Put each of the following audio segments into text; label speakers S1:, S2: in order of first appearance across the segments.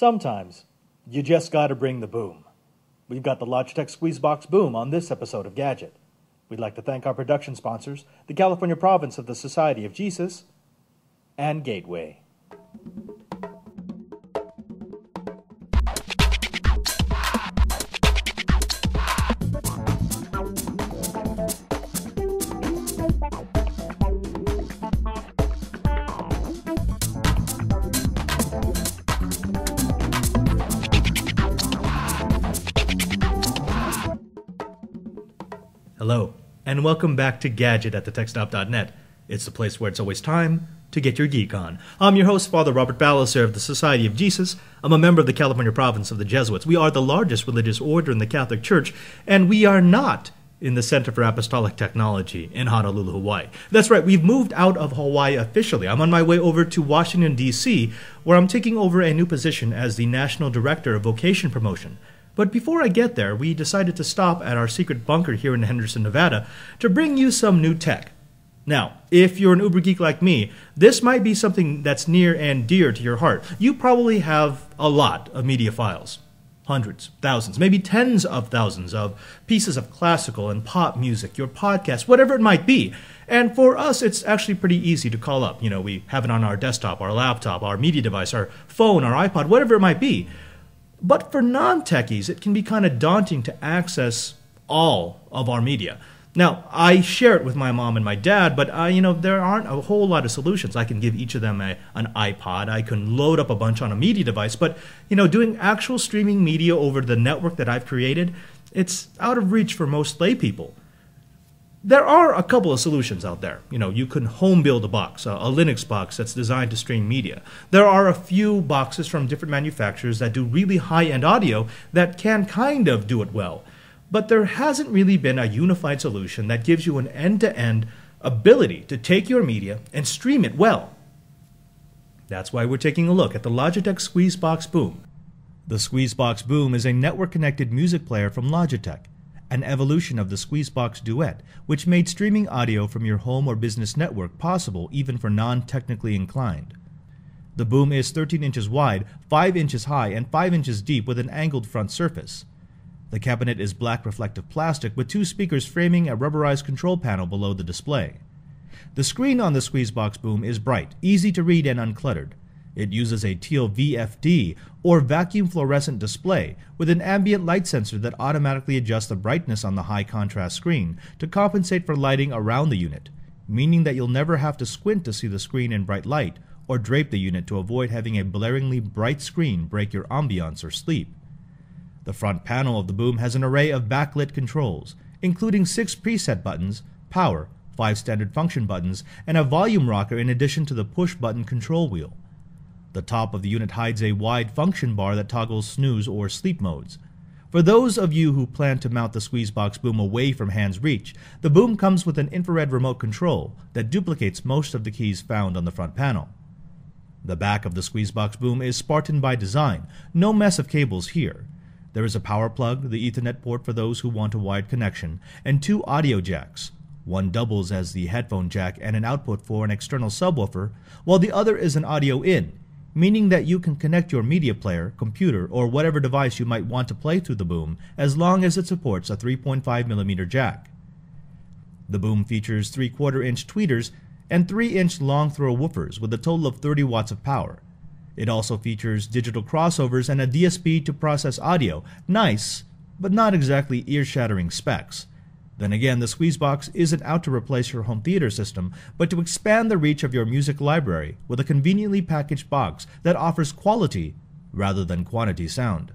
S1: Sometimes you just gotta bring the boom. We've got the Logitech Squeezebox Boom on this episode of Gadget. We'd like to thank our production sponsors, the California Province of the Society of Jesus, and Gateway. And welcome back to Gadget at thetechstop.net. It's the place where it's always time to get your geek on. I'm your host, Father Robert Ballecer of the Society of Jesus. I'm a member of the California Province of the Jesuits. We are the largest religious order in the Catholic Church, and we are not in the Center for Apostolic Technology in Honolulu, Hawaii. That's right, we've moved out of Hawaii officially. I'm on my way over to Washington, D.C., where I'm taking over a new position as the National Director of Vocation Promotion. But before I get there, we decided to stop at our secret bunker here in Henderson, Nevada, to bring you some new tech. Now, if you're an uber geek like me, this might be something that's near and dear to your heart. You probably have a lot of media files hundreds, thousands, maybe tens of thousands of pieces of classical and pop music, your podcast, whatever it might be. And for us, it's actually pretty easy to call up. You know, we have it on our desktop, our laptop, our media device, our phone, our iPod, whatever it might be. But for non techies, it can be kind of daunting to access all of our media. Now, I share it with my mom and my dad, but uh, you know there aren't a whole lot of solutions. I can give each of them a, an iPod. I can load up a bunch on a media device, but you know, doing actual streaming media over the network that I've created, it's out of reach for most lay people. There are a couple of solutions out there. You know, you can home build a box, a, a Linux box that's designed to stream media. There are a few boxes from different manufacturers that do really high-end audio that can kind of do it well but there hasn't really been a unified solution that gives you an end to end ability to take your media and stream it well. That's why we're taking a look at the Logitech Squeezebox Boom. The Squeezebox Boom is a network connected music player from Logitech, an evolution of the Squeezebox Duet, which made streaming audio from your home or business network possible even for non technically inclined. The boom is 13 inches wide, 5 inches high, and 5 inches deep with an angled front surface. The cabinet is black reflective plastic with two speakers framing a rubberized control panel below the display. The screen on the Squeezebox Boom is bright, easy to read, and uncluttered. It uses a teal VFD, or vacuum fluorescent display, with an ambient light sensor that automatically adjusts the brightness on the high contrast screen to compensate for lighting around the unit, meaning that you'll never have to squint to see the screen in bright light or drape the unit to avoid having a blaringly bright screen break your ambiance or sleep. The front panel of the boom has an array of backlit controls, including six preset buttons, power, five standard function buttons, and a volume rocker in addition to the push button control wheel. The top of the unit hides a wide function bar that toggles snooze or sleep modes. For those of you who plan to mount the Squeezebox boom away from hand's reach, the boom comes with an infrared remote control that duplicates most of the keys found on the front panel. The back of the Squeezebox boom is Spartan by design, no mess of cables here. There is a power plug, the Ethernet port for those who want a wired connection, and two audio jacks. One doubles as the headphone jack and an output for an external subwoofer, while the other is an audio in, meaning that you can connect your media player, computer, or whatever device you might want to play through the boom as long as it supports a 3.5mm jack. The boom features 3 quarter inch tweeters and 3 inch long throw woofers with a total of 30 watts of power. It also features digital crossovers and a DSP to process audio. Nice, but not exactly ear shattering specs. Then again, the Squeezebox isn't out to replace your home theater system, but to expand the reach of your music library with a conveniently packaged box that offers quality rather than quantity sound.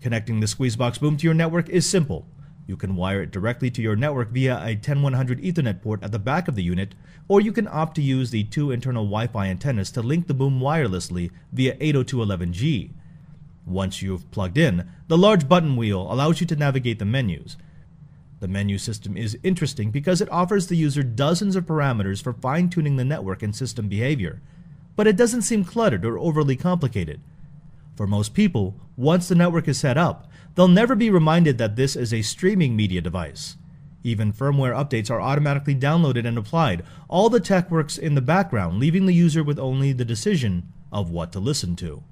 S1: Connecting the Squeezebox Boom to your network is simple. You can wire it directly to your network via a 10100 Ethernet port at the back of the unit, or you can opt to use the two internal Wi-Fi antennas to link the boom wirelessly via 802.11g. Once you've plugged in, the large button wheel allows you to navigate the menus. The menu system is interesting because it offers the user dozens of parameters for fine-tuning the network and system behavior, but it doesn't seem cluttered or overly complicated. For most people, once the network is set up, they'll never be reminded that this is a streaming media device. Even firmware updates are automatically downloaded and applied. All the tech works in the background, leaving the user with only the decision of what to listen to.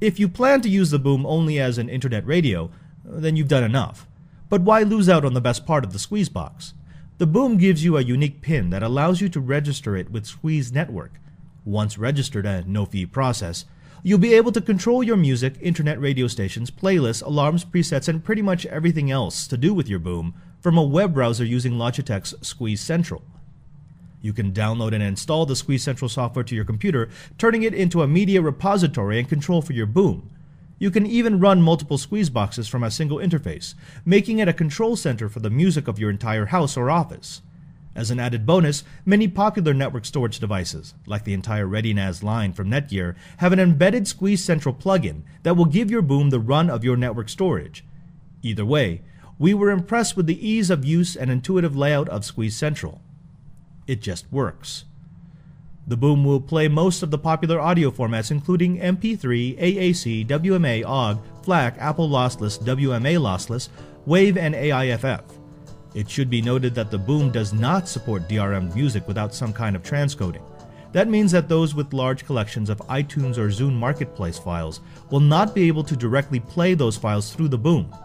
S1: If you plan to use the boom only as an internet radio, then you've done enough. But why lose out on the best part of the Squeeze box? The boom gives you a unique PIN that allows you to register it with Squeeze Network. Once registered, a no-fee process, you'll be able to control your music, internet radio stations, playlists, alarms, presets, and pretty much everything else to do with your boom from a web browser using Logitech's Squeeze Central. You can download and install the Squeeze Central software to your computer, turning it into a media repository and control for your boom. You can even run multiple squeeze boxes from a single interface, making it a control center for the music of your entire house or office. As an added bonus, many popular network storage devices, like the entire ReadyNAS line from Netgear, have an embedded Squeeze Central plugin that will give your boom the run of your network storage. Either way, we were impressed with the ease of use and intuitive layout of Squeeze Central. It just works. The Boom will play most of the popular audio formats including MP3, AAC, WMA, OGG, FLAC, Apple Lossless, WMA Lossless, WAVE, and AIFF. It should be noted that the Boom does not support DRM music without some kind of transcoding. That means that those with large collections of iTunes or Zune Marketplace files will not be able to directly play those files through the Boom.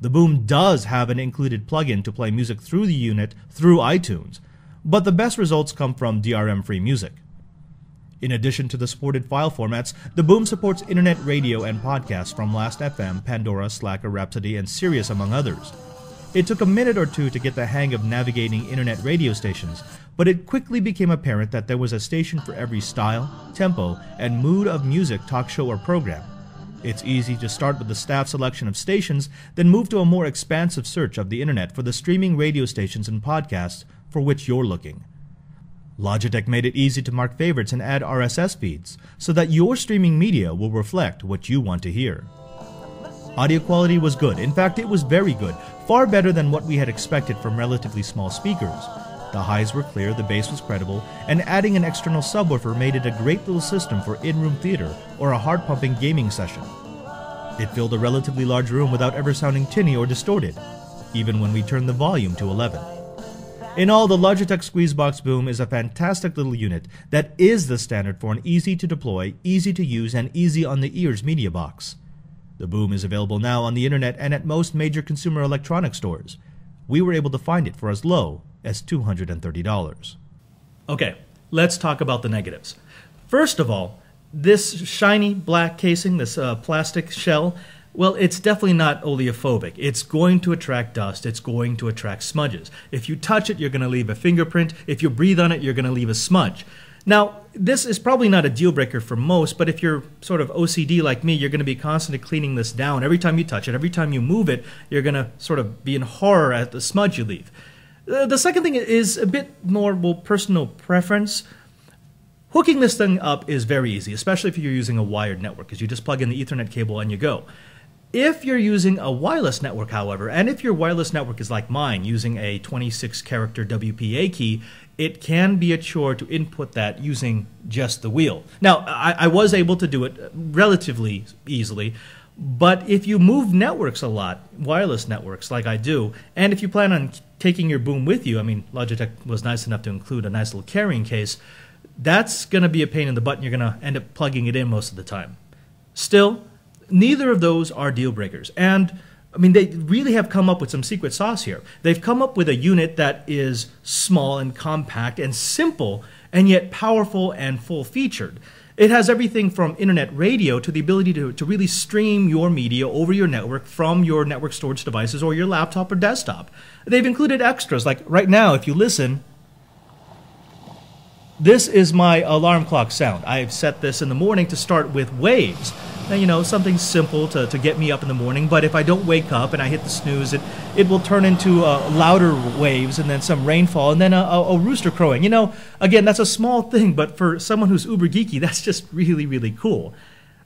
S1: The Boom does have an included plugin to play music through the unit through iTunes, but the best results come from DRM free music. In addition to the supported file formats, the Boom supports internet radio and podcasts from Last.fm, Pandora, Slacker, Rhapsody, and Sirius, among others. It took a minute or two to get the hang of navigating internet radio stations, but it quickly became apparent that there was a station for every style, tempo, and mood of music, talk show, or program. It's easy to start with the staff selection of stations, then move to a more expansive search of the internet for the streaming radio stations and podcasts for which you're looking. Logitech made it easy to mark favorites and add RSS feeds so that your streaming media will reflect what you want to hear. Audio quality was good. In fact, it was very good, far better than what we had expected from relatively small speakers. The highs were clear, the bass was credible, and adding an external subwoofer made it a great little system for in-room theater or a heart-pumping gaming session. It filled a relatively large room without ever sounding tinny or distorted, even when we turned the volume to 11. In all, the Logitech Squeezebox Boom is a fantastic little unit that is the standard for an easy to deploy, easy to use, and easy on the ears media box. The Boom is available now on the internet and at most major consumer electronics stores. We were able to find it for as low as $230. Okay, let's talk about the negatives. First of all, this shiny black casing, this uh, plastic shell, well, it's definitely not oleophobic. It's going to attract dust. It's going to attract smudges. If you touch it, you're going to leave a fingerprint. If you breathe on it, you're going to leave a smudge. Now, this is probably not a deal breaker for most, but if you're sort of OCD like me, you're going to be constantly cleaning this down. Every time you touch it, every time you move it, you're going to sort of be in horror at the smudge you leave. The second thing is a bit more well, personal preference. Hooking this thing up is very easy, especially if you're using a wired network, because you just plug in the Ethernet cable and you go. If you're using a wireless network, however, and if your wireless network is like mine, using a 26 character WPA key, it can be a chore to input that using just the wheel. Now, I, I, was able to do it relatively easily, but if you move networks a lot, wireless networks like I do, and if you plan on taking your boom with you, I mean, Logitech was nice enough to include a nice little carrying case, that's going to be a pain in the butt and you're going to end up plugging it in most of the time. Still, neither of those are deal breakers. And I mean, they really have come up with some secret sauce here. They've come up with a unit that is small and compact and simple, and yet powerful and full featured. It has everything from internet radio to the ability to, to really stream your media over your network from your network storage devices or your laptop or desktop. They've included extras, like right now, if you listen, this is my alarm clock sound. I've set this in the morning to start with waves you know, something simple to, to get me up in the morning. But if I don't wake up and I hit the snooze, it, it will turn into uh, louder waves and then some rainfall and then a, a, a, rooster crowing. You know, again, that's a small thing, but for someone who's uber geeky, that's just really, really cool.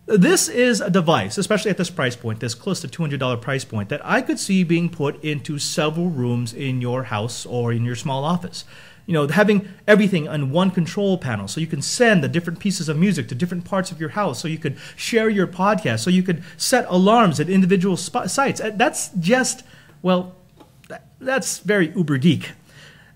S1: This is a device, especially at this price point, this close to $200 price point, that I could see being put into several rooms in your house or in your small office you know, having everything on one control panel so you can send the different pieces of music to different parts of your house, so you could share your podcast, so you could set alarms at individual sites. That's just, well, that's very uber geek.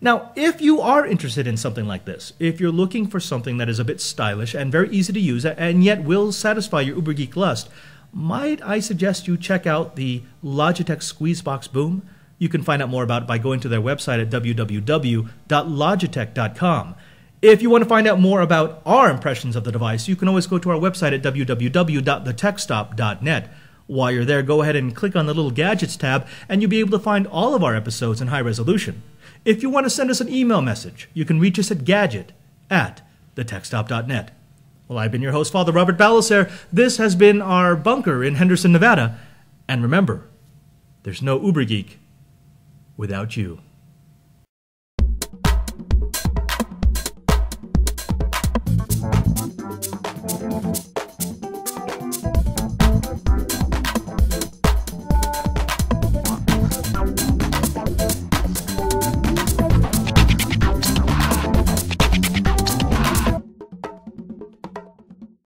S1: Now, if you are interested in something like this, if you're looking for something that is a bit stylish and very easy to use and yet will satisfy your uber geek lust, might I suggest you check out the Logitech Squeezebox Boom? You can find out more about it by going to their website at www.logitech.com. If you want to find out more about our impressions of the device, you can always go to our website at www.thetechstop.net. While you're there, go ahead and click on the little Gadgets tab, and you'll be able to find all of our episodes in high resolution. If you want to send us an email message, you can reach us at gadget at thetechstop.net. Well, I've been your host, Father Robert Ballecer. This has been our bunker in Henderson, Nevada. And remember, there's no Uber Geek without you.